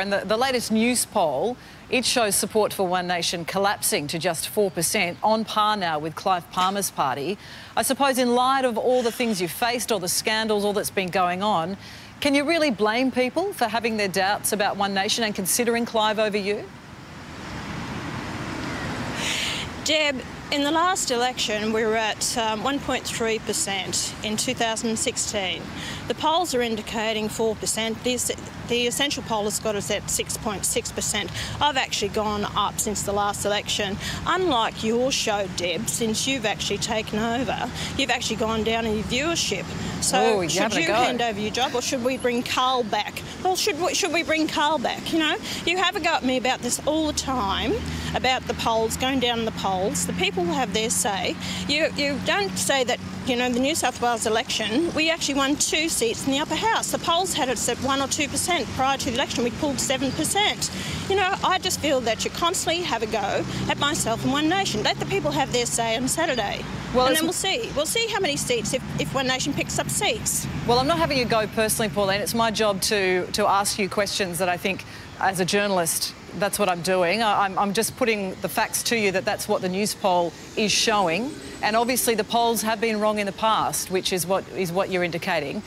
And the, the latest Newspoll, it shows support for One Nation collapsing to just 4%, on par now with Clive Palmer's party. I suppose in light of all the things you've faced, all the scandals, all that's been going on, can you really blame people for having their doubts about One Nation and considering Clive over you? Deb, in the last election, we were at um, 1.3% in 2016. The polls are indicating 4%. The, the essential poll has got us at 6.6%. I've actually gone up since the last election. Unlike your show, Deb, since you've actually taken over, you've actually gone down in your viewership. So Ooh, should you hand over your job or should we bring Karl back? Well, should we, should we bring Karl back? You know, you have a go at me about this all the time, about the polls, going down the polls. The people have their say. You, you don't say that, you know, the New South Wales election, we actually won two seats in the upper house. The polls had us at 1 or 2%. Prior to the election, we pulled 7%. You know, I just feel that you constantly have a go at myself and One Nation. Let the people have their say on Saturday. Well, and then we'll see. We'll see how many seats if, if One Nation picks up seats. Well, I'm not having a go personally, Pauline. It's my job to, to ask you questions that I think, as a journalist, that's what I'm doing. I'm, I'm just putting the facts to you that that's what the Newspoll is showing. And obviously the polls have been wrong in the past, which is what is what you're indicating.